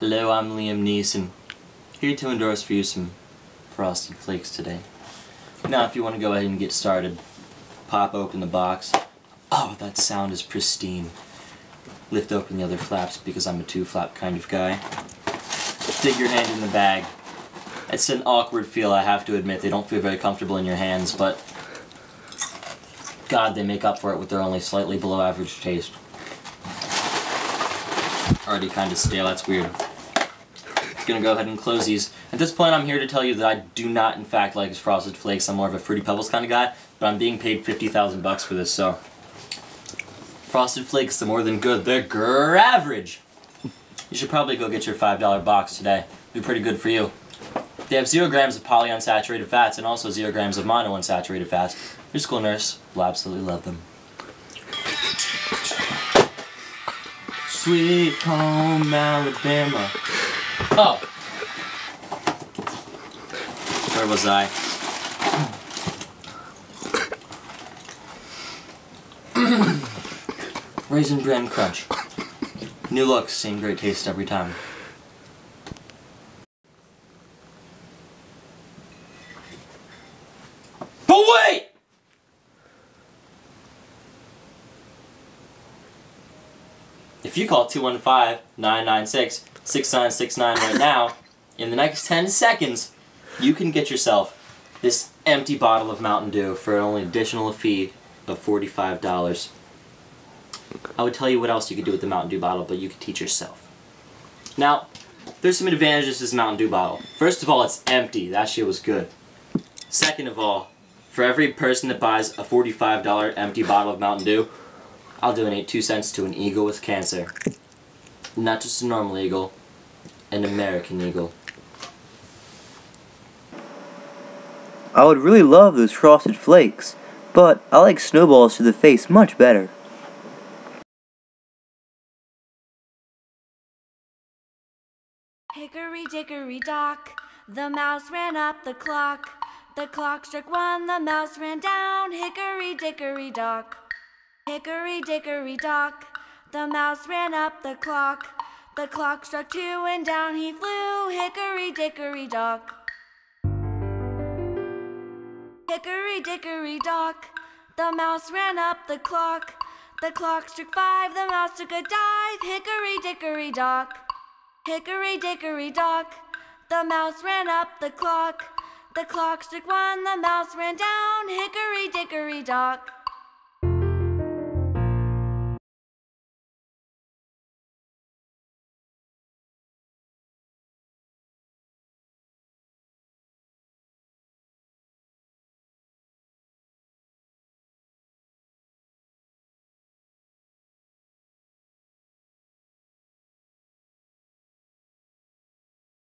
Hello, I'm Liam Neeson. Here to endorse for you some Frosted Flakes today. Now, if you want to go ahead and get started, pop open the box. Oh, that sound is pristine. Lift open the other flaps because I'm a two-flap kind of guy. Dig your hand in the bag. It's an awkward feel, I have to admit. They don't feel very comfortable in your hands, but God, they make up for it with their only slightly below average taste. Already kind of stale, that's weird. Gonna go ahead and close these. At this point, I'm here to tell you that I do not, in fact, like Frosted Flakes. I'm more of a Fruity Pebbles kind of guy, but I'm being paid 50,000 bucks for this, so... Frosted Flakes are more than good. They're average! You should probably go get your $5 box today. Be pretty good for you. They have 0 grams of polyunsaturated fats and also 0 grams of monounsaturated fats. Your school nurse will absolutely love them. Sweet home Alabama. Oh! Where was I? Raisin Bran Crunch. New look, same great taste every time. But wait! If you call 215-996-6969 right now, in the next 10 seconds, you can get yourself this empty bottle of Mountain Dew for an only additional fee of $45. I would tell you what else you could do with the Mountain Dew bottle, but you could teach yourself. Now, there's some advantages to this Mountain Dew bottle. First of all, it's empty. That shit was good. Second of all, for every person that buys a $45 empty bottle of Mountain Dew, I'll donate two cents to an eagle with cancer. Not just a normal eagle, an American eagle. I would really love those frosted flakes, but I like snowballs to the face much better. Hickory dickory dock, the mouse ran up the clock. The clock struck one, the mouse ran down. Hickory dickory dock. Hickory dickory dock, the mouse ran up the clock. The clock struck two and down he flew. Hickory dickory dock. Hickory dickory dock, the mouse ran up the clock. The clock struck five, the mouse took a dive. Hickory dickory dock. Hickory dickory dock, the mouse ran up the clock. The clock struck one, the mouse ran down. Hickory dickory dock.